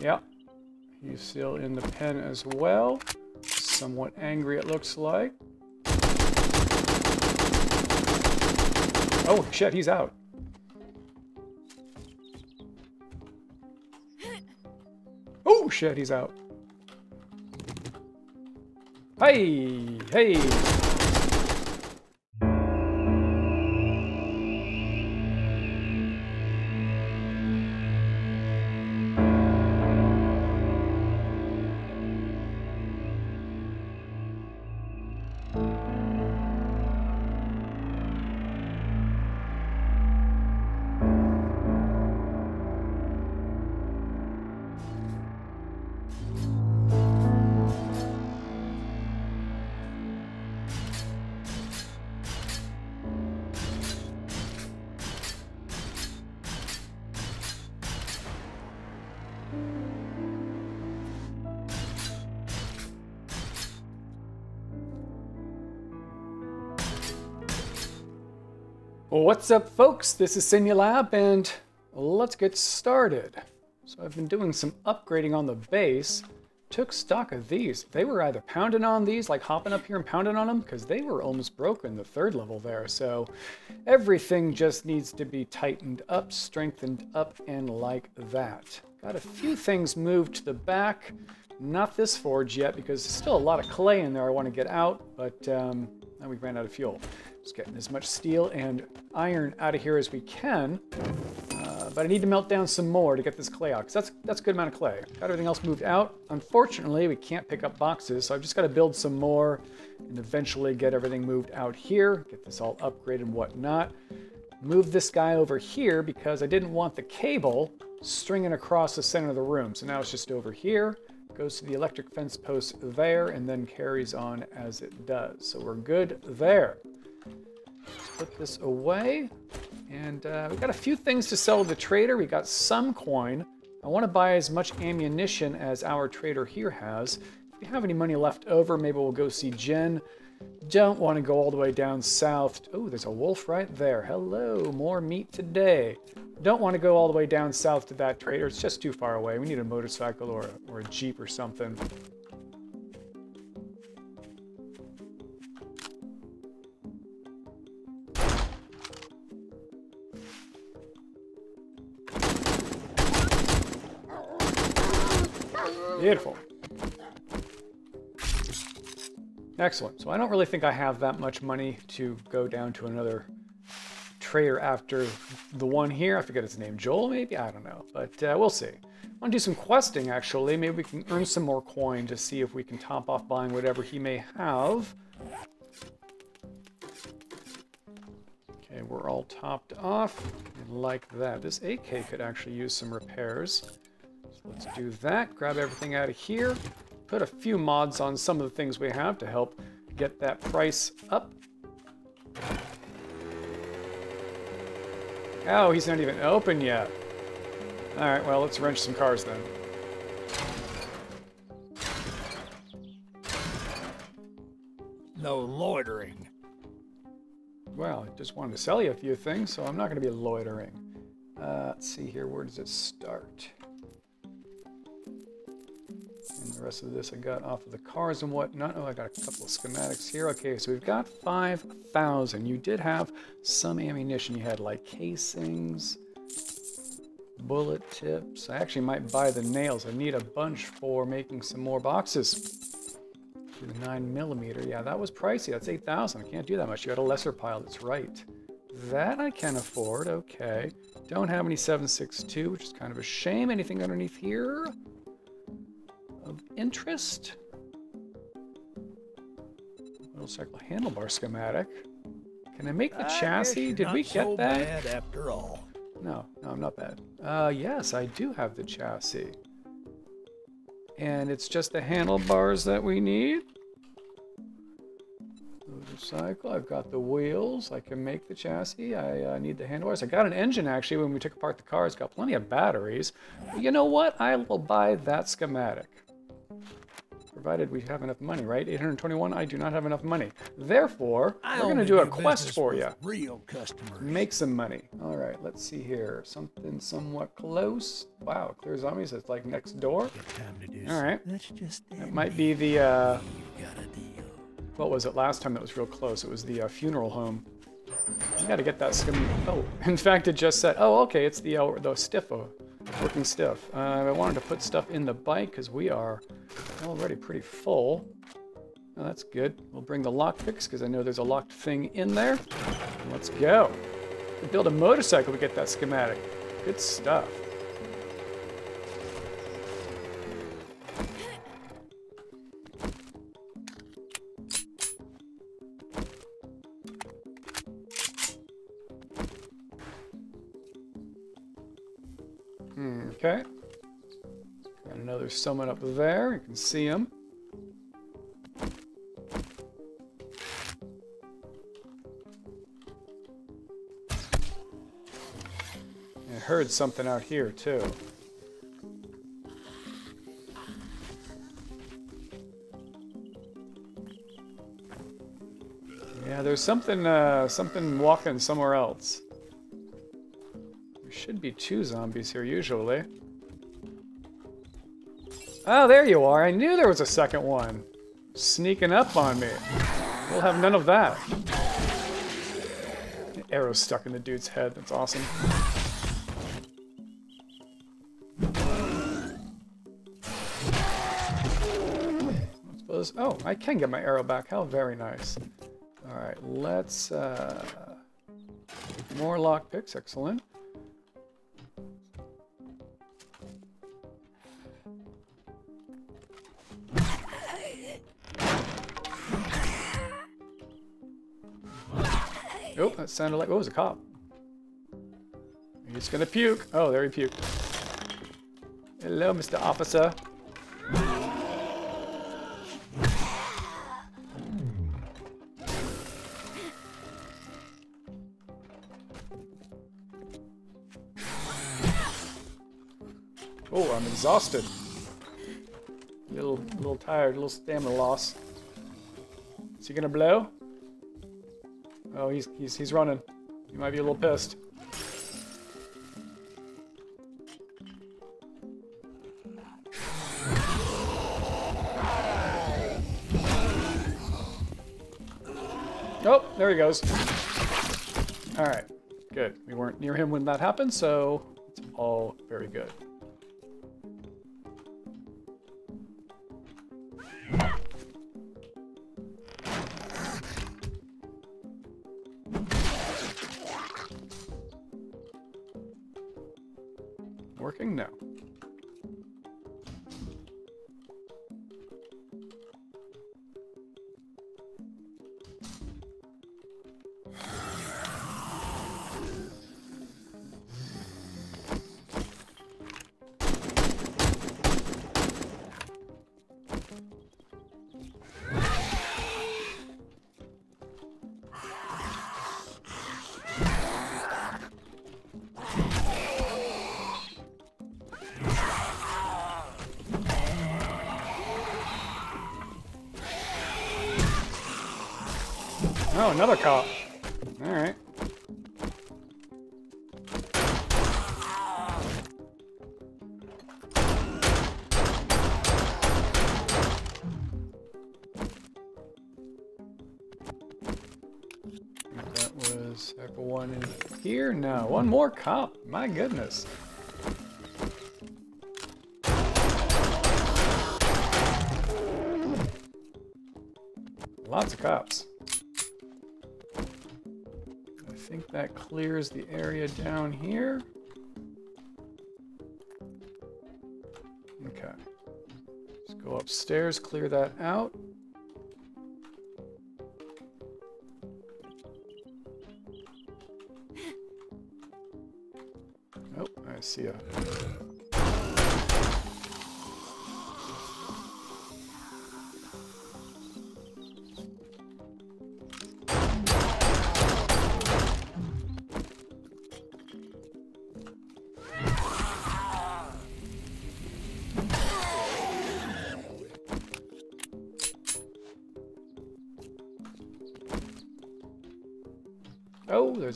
Yep. He's still in the pen as well. Somewhat angry, it looks like. Oh, shit, he's out. Oh, shit, he's out. Hey, hey. What's up folks, this is Sinulab and let's get started. So I've been doing some upgrading on the base, took stock of these. They were either pounding on these, like hopping up here and pounding on them, because they were almost broken the third level there. So everything just needs to be tightened up, strengthened up, and like that. Got a few things moved to the back. Not this forge yet, because there's still a lot of clay in there I want to get out, but um, now we ran out of fuel. Getting as much steel and iron out of here as we can. Uh, but I need to melt down some more to get this clay out, because that's, that's a good amount of clay. Got everything else moved out. Unfortunately, we can't pick up boxes, so I've just got to build some more and eventually get everything moved out here, get this all upgraded and whatnot. Move this guy over here because I didn't want the cable stringing across the center of the room. So now it's just over here, goes to the electric fence post there, and then carries on as it does. So we're good there put this away. And uh, we've got a few things to sell to the trader. We got some coin. I want to buy as much ammunition as our trader here has. If we have any money left over, maybe we'll go see Jen. Don't want to go all the way down south. Oh, there's a wolf right there. Hello, more meat today. Don't want to go all the way down south to that trader. It's just too far away. We need a motorcycle or or a jeep or something. Beautiful. Excellent. So I don't really think I have that much money to go down to another trader after the one here. I forget his name. Joel, maybe? I don't know. But uh, we'll see. I want to do some questing, actually. Maybe we can earn some more coin to see if we can top off buying whatever he may have. Okay, we're all topped off. like that. This AK could actually use some repairs. Let's do that. Grab everything out of here. Put a few mods on some of the things we have to help get that price up. Oh, he's not even open yet. All right, well, let's wrench some cars then. No loitering. Well, I just wanted to sell you a few things, so I'm not going to be loitering. Uh, let's see here, where does it start? The rest of this I got off of the cars and whatnot. Oh, I got a couple of schematics here. Okay, so we've got 5,000. You did have some ammunition. You had like casings, bullet tips. I actually might buy the nails. I need a bunch for making some more boxes. The 9 millimeter. Yeah, that was pricey. That's 8,000. I can't do that much. You got a lesser pile. That's right. That I can afford. Okay. Don't have any 7.62, which is kind of a shame. Anything underneath here? Interest. Motorcycle handlebar schematic. Can I make the I chassis? Did we get so that? Bad after all. No, no, I'm not bad. Uh, yes, I do have the chassis. And it's just the handlebars that we need. Motorcycle, I've got the wheels. I can make the chassis. I uh, need the handlebars. I got an engine actually when we took apart the car. It's got plenty of batteries. But you know what? I will buy that schematic. Provided we have enough money, right? 821, I do not have enough money. Therefore, I we're going to do a quest for you. Real customers. Make some money. All right, let's see here. Something somewhat close. Wow, clear zombies. It's like next door. Time to do All right. Let's just It might be the, uh, got a deal. what was it last time that was real close? It was the uh, funeral home. You got to get that skim. Oh, in fact, it just said, oh, okay, it's the, uh, the stiff, uh, working stiff. Uh, I wanted to put stuff in the bike because we are already pretty full. That's good. We'll bring the lockpicks because I know there's a locked thing in there. Let's go. We build a motorcycle to get that schematic. Good stuff. Summon up there. You can see him. I heard something out here too. Yeah, there's something, uh, something walking somewhere else. There should be two zombies here usually. Oh, there you are. I knew there was a second one. Sneaking up on me. We'll have none of that. Arrow stuck in the dude's head. That's awesome. I suppose. Oh, I can get my arrow back. How very nice. All right, let's. Uh, more lockpicks. Excellent. That sounded like, oh, what was a cop? He's gonna puke. Oh, there he puked. Hello, Mr. Officer. Oh, I'm exhausted. A little, little tired, a little stamina loss. Is he gonna blow? Oh, he's he's he's running. He might be a little pissed. Oh, there he goes. All right, good. We weren't near him when that happened, so it's all very good. Oh, another cop. All right. That was heck one in here. No, one more cop. My goodness. Lots of cops. Think that clears the area down here. Okay. Let's go upstairs, clear that out. Oh, I see a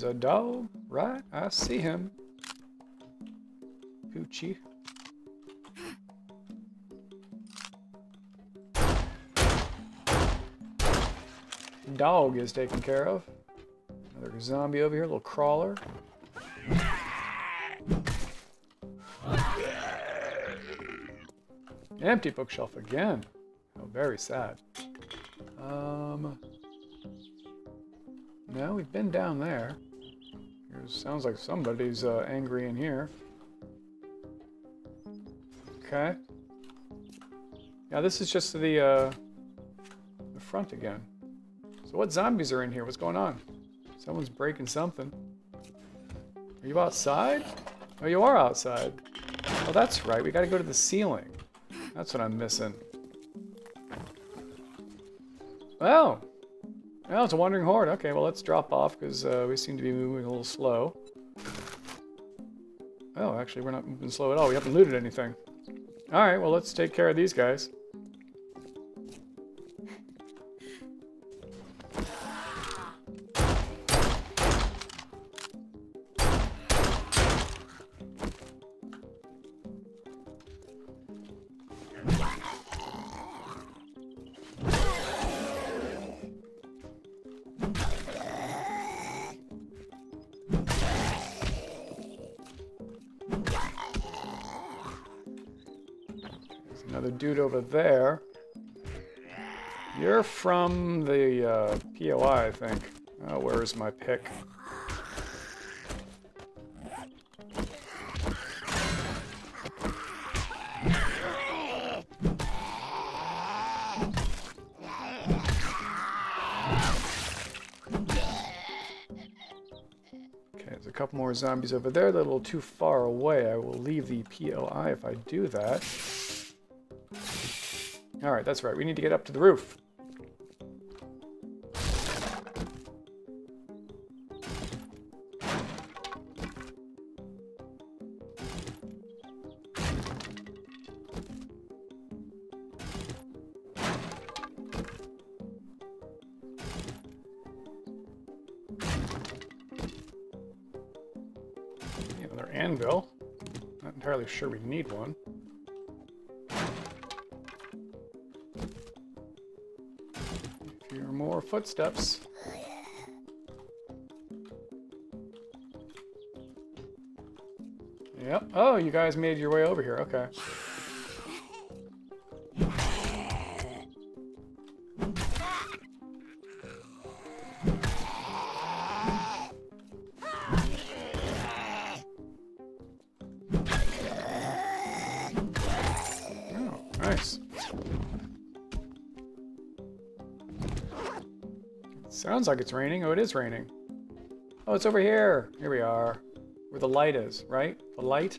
A dog. Right, I see him. Poochie. Dog is taken care of. Another zombie over here, little crawler. Empty bookshelf again. Oh, very sad. Um, no, we've been down there. Sounds like somebody's uh, angry in here. Okay. Yeah, this is just the, uh, the front again. So what zombies are in here? What's going on? Someone's breaking something. Are you outside? Oh, you are outside. Oh, that's right. We gotta go to the ceiling. That's what I'm missing. Oh. Oh, it's a wandering horde. Okay, well, let's drop off because uh, we seem to be moving a little slow. Oh, actually, we're not moving slow at all. We haven't looted anything. All right, well, let's take care of these guys. There's a couple more zombies over there. They're a little too far away. I will leave the POI if I do that. Alright, that's right. We need to get up to the roof. Sure we need one. Few more footsteps. Yep. Oh, you guys made your way over here. Okay. Sounds like it's raining. Oh, it is raining. Oh, it's over here. Here we are. Where the light is, right? The light?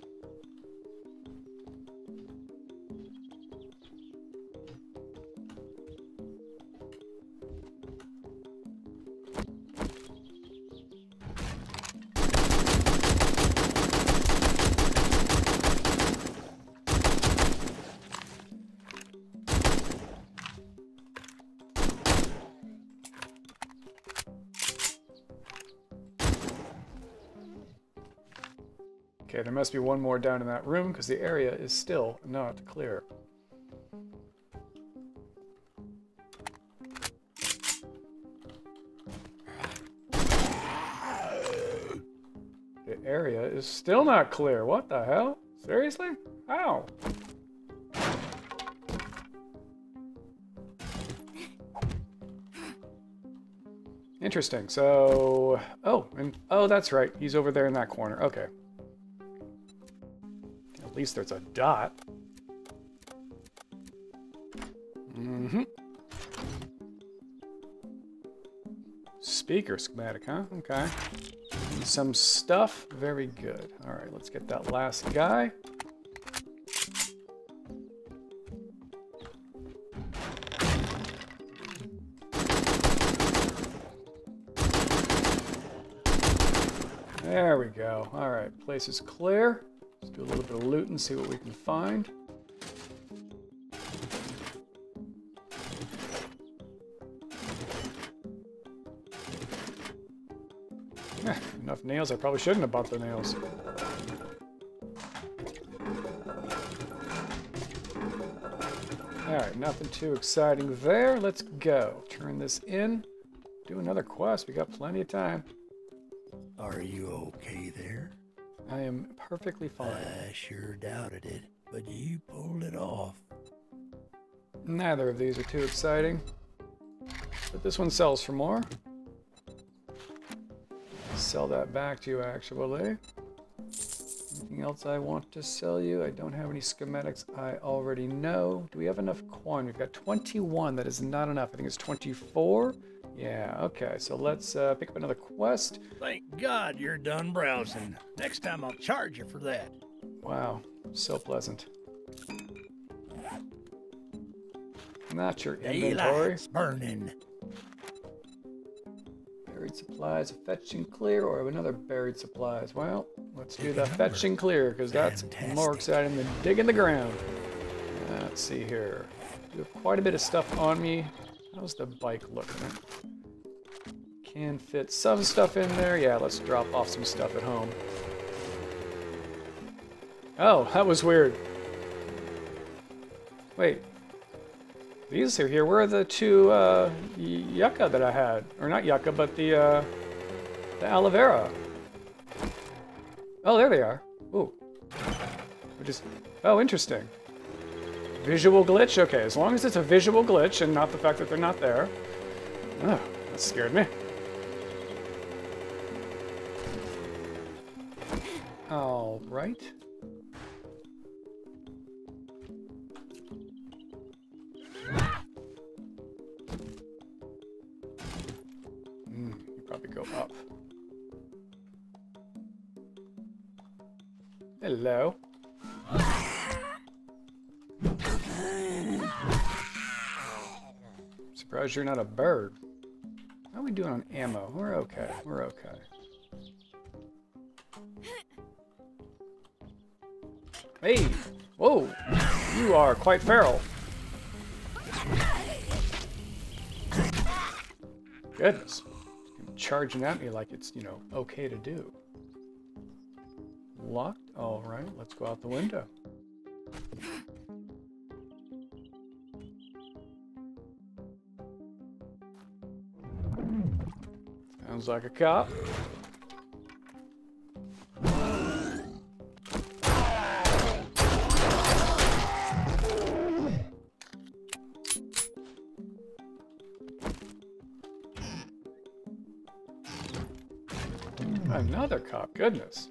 Be one more down in that room because the area is still not clear. The area is still not clear. What the hell? Seriously? How? Interesting. So, oh, and oh, that's right. He's over there in that corner. Okay. At least there's a dot. Mm-hmm. Speaker schematic, huh? Okay. Some stuff. Very good. All right, let's get that last guy. There we go. All right, place is clear. Let's do a little bit of loot and see what we can find. enough nails. I probably shouldn't have bought the nails. Alright, nothing too exciting there. Let's go. Turn this in. Do another quest. We got plenty of time. Are you okay there? I am perfectly fine. I sure doubted it, but you pulled it off. Neither of these are too exciting. But this one sells for more. Sell that back to you, actually. Anything else I want to sell you? I don't have any schematics I already know. Do we have enough coin? We've got 21. That is not enough. I think it's 24. Yeah, okay. So let's uh, pick up another quest. Thank God you're done browsing. Next time I'll charge you for that. Wow, so pleasant. Not your inventory. Daylight's burning. Buried supplies, a fetch and clear, or another buried supplies. Well, let's do the fetch and clear, because that's more exciting than digging the ground. Let's see here. You have quite a bit of stuff on me. How's the bike looking? Can fit some stuff in there. Yeah, let's drop off some stuff at home. Oh, that was weird. Wait. These are here. Where are the two uh, yucca that I had? Or not yucca, but the uh, the aloe vera. Oh, there they are. Ooh. We just. Oh, interesting. Visual glitch. Okay, as long as it's a visual glitch and not the fact that they're not there. Oh, that scared me. All right. Surprised you're not a bird. How are we doing on ammo? We're okay. We're okay. Hey! Whoa! You are quite feral. Goodness. Charging at me like it's, you know, okay to do. Locked? Alright, let's go out the window. Sounds like a cop. Another cop, goodness.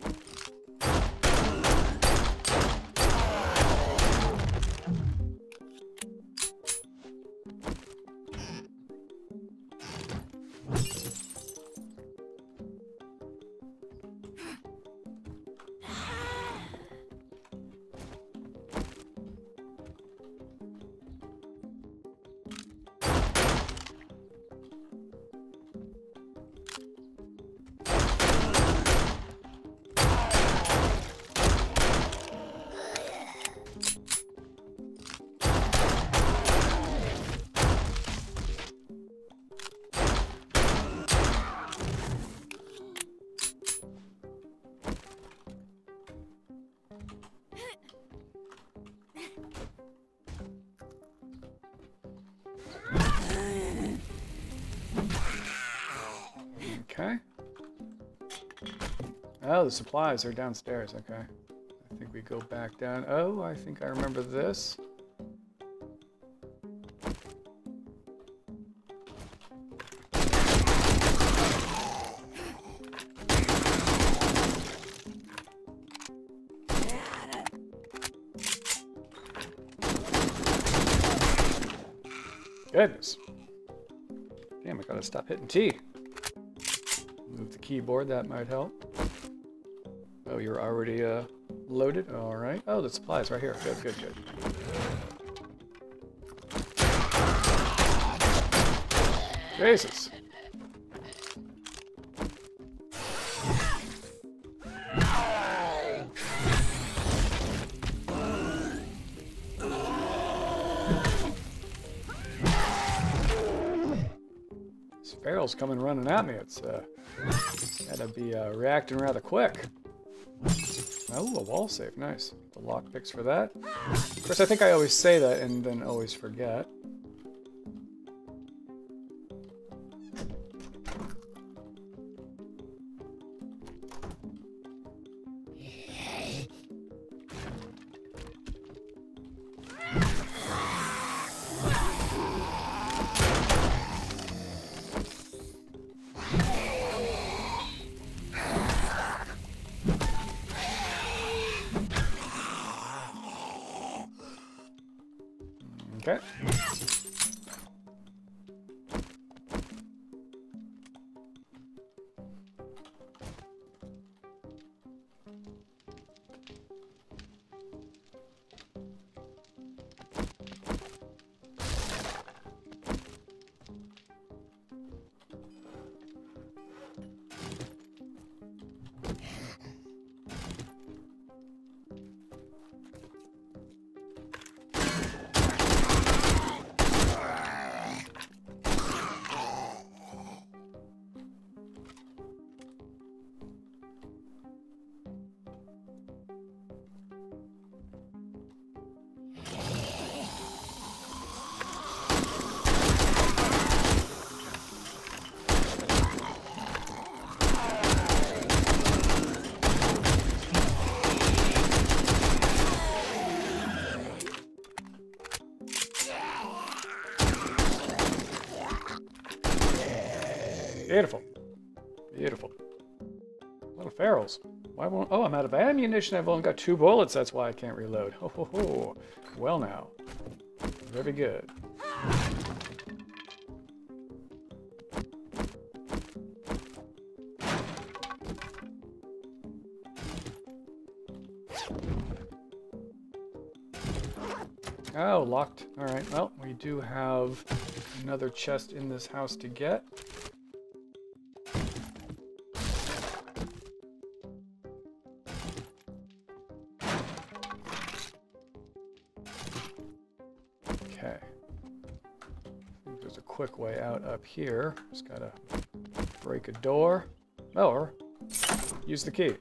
Oh, the supplies are downstairs. Okay. I think we go back down. Oh, I think I remember this. Goodness. Damn, I gotta stop hitting T. Move the keyboard, that might help. Oh, you're already uh, loaded? All right. Oh, the supplies right here. Good, good, good. Jesus. This coming running at me. It's uh, Gotta be uh, reacting rather quick. Oh, a wall safe. Nice. The lock picks for that. Of course, I think I always say that and then always forget. Ferals. Why won't... Oh, I'm out of ammunition. I've only got two bullets. That's why I can't reload. Ho, ho, ho. Well now. Very good. Oh, locked. All right, well, we do have another chest in this house to get. Up here. Just gotta break a door. Oh, or use the key.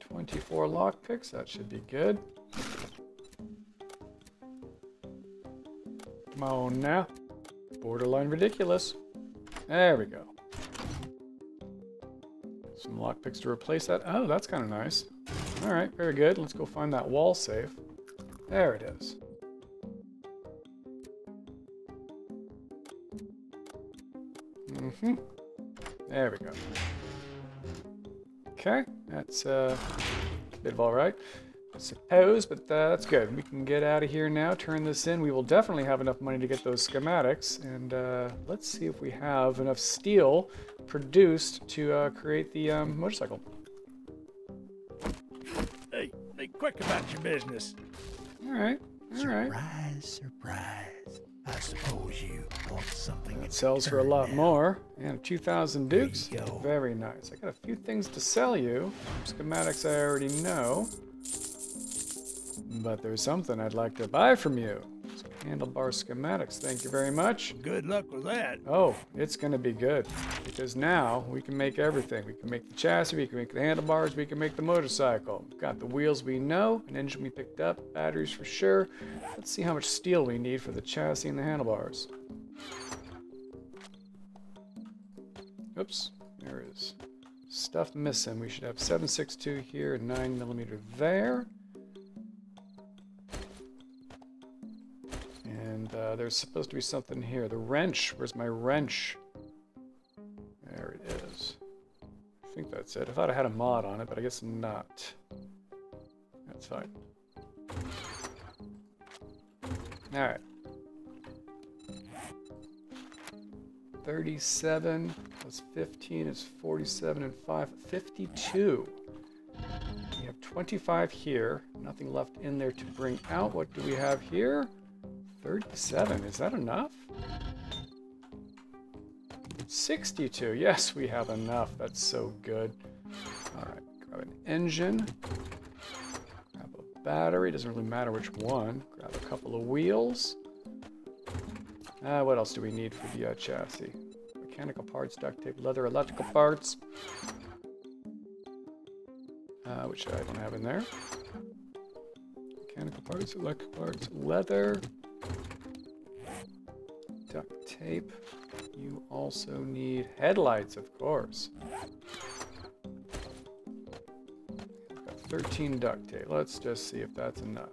Twenty-four lockpicks, that should be good. Come on now. Borderline ridiculous. There we go. Some lockpicks to replace that. Oh, that's kind of nice. All right, very good. Let's go find that wall safe. There it is. Mm-hmm. There we go. Okay, that's uh, a bit of all right, I suppose, but uh, that's good. We can get out of here now, turn this in. We will definitely have enough money to get those schematics, and uh, let's see if we have enough steel produced to uh, create the um, motorcycle. Hey, be quick about your business. All right, all right. Surprise, surprise. I suppose you want something It sells for a lot turned more. And 2,000 dukes. Very nice. I got a few things to sell you. Schematics I already know. But there's something I'd like to buy from you. Handlebar schematics. Thank you very much. Good luck with that. Oh, it's going to be good. Because now we can make everything. We can make the chassis, we can make the handlebars, we can make the motorcycle. We've got the wheels we know, an engine we picked up, batteries for sure. Let's see how much steel we need for the chassis and the handlebars. Oops, there is stuff missing. We should have 762 here and 9 millimeter there. Uh, there's supposed to be something here. The wrench. Where's my wrench? There it is. I think that's it. I thought I had a mod on it, but I guess not. That's fine. Alright. 37 plus 15 is 47 and 5. 52. We have 25 here. Nothing left in there to bring out. What do we have here? 37. Is that enough? 62. Yes, we have enough. That's so good. All right, grab an engine. Grab a battery. Doesn't really matter which one. Grab a couple of wheels. Uh, what else do we need for the uh, chassis? Mechanical parts, duct tape, leather, electrical parts. Uh, which I don't have in there. Mechanical parts, electrical parts, leather, duct tape. You also need headlights, of course. I've got 13 duct tape. Let's just see if that's enough.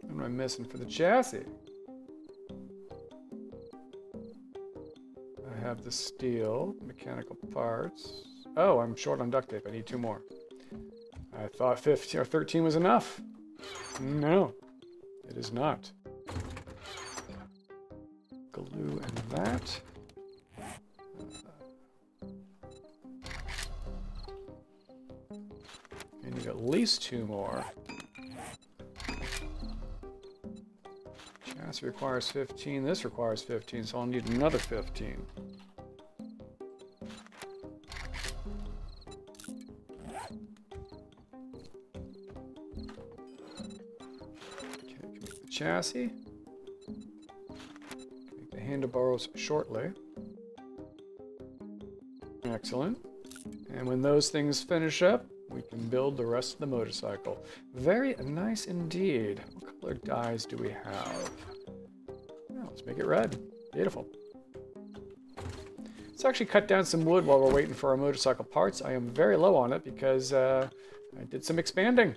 What am I missing for the chassis? I have the steel, mechanical parts. Oh, I'm short on duct tape. I need two more. I thought 15 or 13 was enough. No, it is not. Glue and that. I need at least two more. Chassis requires 15, this requires 15, so I'll need another 15. Chassis. Make the handlebars shortly. Excellent. And when those things finish up, we can build the rest of the motorcycle. Very nice indeed. What color dyes do we have? Let's make it red. Beautiful. Let's actually cut down some wood while we're waiting for our motorcycle parts. I am very low on it because uh, I did some expanding.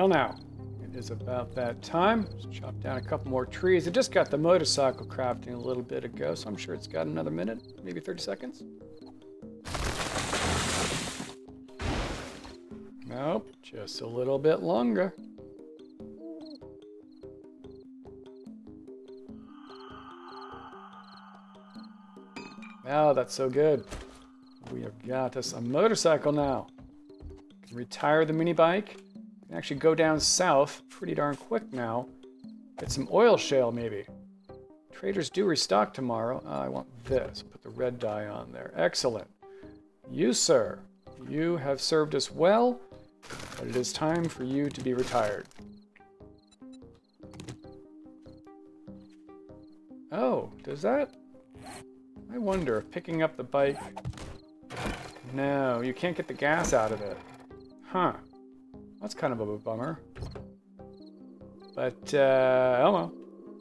Well now, it is about that time. Let's chop down a couple more trees. I just got the motorcycle crafting a little bit ago, so I'm sure it's got another minute, maybe 30 seconds. Nope, just a little bit longer. Oh, that's so good. We have got us a motorcycle now. Can retire the mini bike. Can actually go down south pretty darn quick now. Get some oil shale maybe. Traders do restock tomorrow. Uh, I want this. Put the red dye on there. Excellent. You, sir, you have served us well, but it is time for you to be retired. Oh, does that? I wonder if picking up the bike... No, you can't get the gas out of it. Huh. That's kind of a bummer. But, uh, I don't know.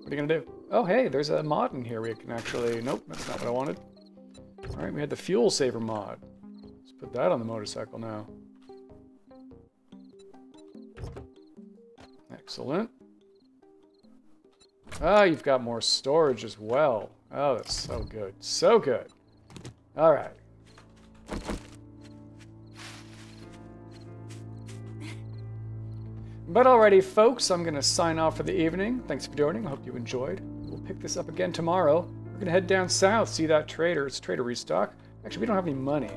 What are you gonna do? Oh, hey, there's a mod in here we can actually... Nope, that's not what I wanted. Alright, we had the fuel saver mod. Let's put that on the motorcycle now. Excellent. Ah, you've got more storage as well. Oh, that's so good. So good. All right. But alrighty, folks, I'm going to sign off for the evening. Thanks for joining. I hope you enjoyed. We'll pick this up again tomorrow. We're going to head down south, see that trader. It's trader restock. Actually, we don't have any money.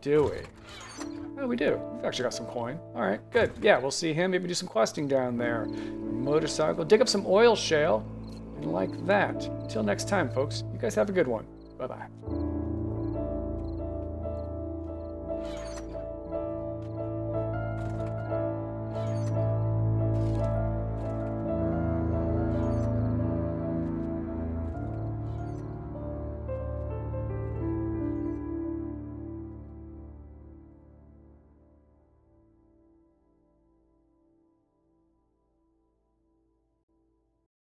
Do we? Oh, we do. We've actually got some coin. All right, good. Yeah, we'll see him. Maybe do some questing down there. Motorcycle. Dig up some oil shale. And like that. Until next time, folks. You guys have a good one. Bye-bye.